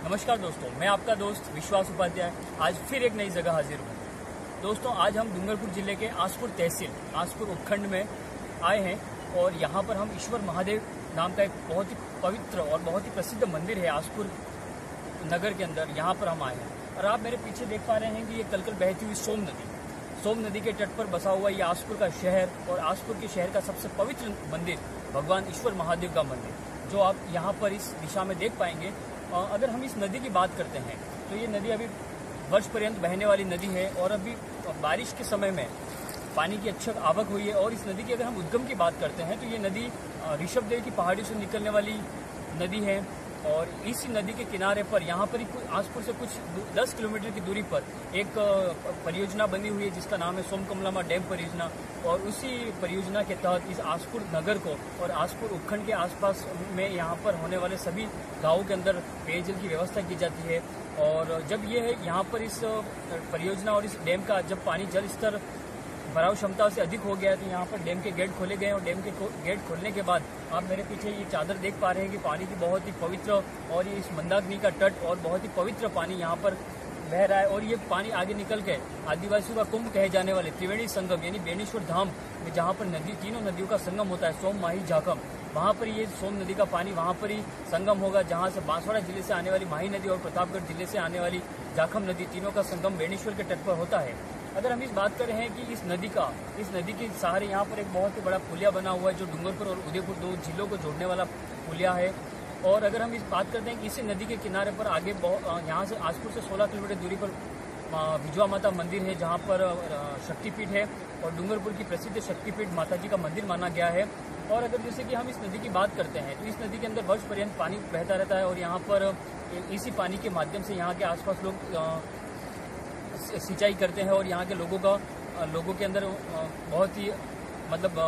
नमस्कार दोस्तों, मैं आपका दोस्त विश्वास उपाध्याय आज फिर एक नई जगह हाजिर हूँ। दोस्तों, आज हम डूंगरपुर ज़िले के आसपुर तहसील, आसपुर उपखंड में आए हैं और यहाँ पर हम ईश्वर महादेव नाम का एक बहुत ही पवित्र और बहुत ही प्रसिद्ध मंदिर है आसपुर नगर के अंदर, यहाँ पर हम आए हैं। और आप मेरे पीछे देख पा रहे हैं कि ये कलकल बहती हुई सोम नदी सोम नदी के तट पर बसा हुआ ये आसपुर का शहर और आसपुर के शहर का सबसे पवित्र मंदिर, भगवान ईश्वर महादेव का मंदिर, जो आप यहाँ पर इस दिशा में देख पाएँगे। अगर हम इस नदी की बात करते हैं तो ये नदी अभी वर्ष पर्यंत बहने वाली नदी है और अभी बारिश के समय में पानी की अच्छी आवक हुई है और इस नदी की अगर हम उद्गम की बात करते हैं तो ये नदी ऋषभदेव की पहाड़ी से निकलने वाली नदी है। और इस नदी के किनारे पर, यहाँ पर ही आसपुर से कुछ 10 किलोमीटर की दूरी पर एक परियोजना बनी हुई है, जिसका नाम है सोमकमलामा डैम परियोजना। और उसी परियोजना के तहत इस आसपुर नगर को और आसपुर उपखंड के आसपास में यहाँ पर होने वाले सभी गाँवों के अंदर पेयजल की व्यवस्था की जाती है। और जब ये है, यहाँ पर इस परियोजना और इस डैम का जब पानी जल स्तर भराव क्षमता से अधिक हो गया है तो यहाँ पर डैम के गेट खोले गए और डैम के गेट खोलने के बाद आप मेरे पीछे ये चादर देख पा रहे हैं कि पानी की बहुत ही पवित्र और ये इस मंदाग्नि का तट और बहुत ही पवित्र पानी यहाँ पर बह रहा है और ये पानी आगे निकल के आदिवासियों का कुंभ कहे जाने वाले त्रिवेणी संगम, यानी बेणेश्वर धाम, में जहाँ पर नदी, तीनों नदियों का संगम होता है सोम माही झाकम। वहाँ पर ये सोम नदी का पानी वहाँ पर ही संगम होगा, जहाँ से बांसवाड़ा ज़िले से आने वाली माही नदी और प्रतापगढ़ ज़िले से आने वाली जाखम नदी, तीनों का संगम बेणेश्वर के तट पर होता है। अगर हम इस बात कर रहे हैं कि इस नदी का, इस नदी के सहारे यहाँ पर एक बहुत ही बड़ा पुलिया बना हुआ है जो डूंगरपुर और उदयपुर दो जिलों को जोड़ने वाला पुलिया है। और अगर हम इस बात करते हैं कि इसी नदी के किनारे पर आगे यहाँ से आजपुर से 16 किलोमीटर दूरी पर विजवा माता मंदिर है जहाँ पर शक्तिपीठ है और डूंगरपुर की प्रसिद्ध शक्तिपीठ माता जी का मंदिर माना गया है। और अगर जैसे कि हम इस नदी की बात करते हैं तो इस नदी के अंदर वर्ष पर्यंत पानी बहता रहता है और यहाँ पर इसी पानी के माध्यम से यहाँ के आसपास लोग सिंचाई करते हैं और यहाँ के लोगों का लोगों के अंदर बहुत ही मतलब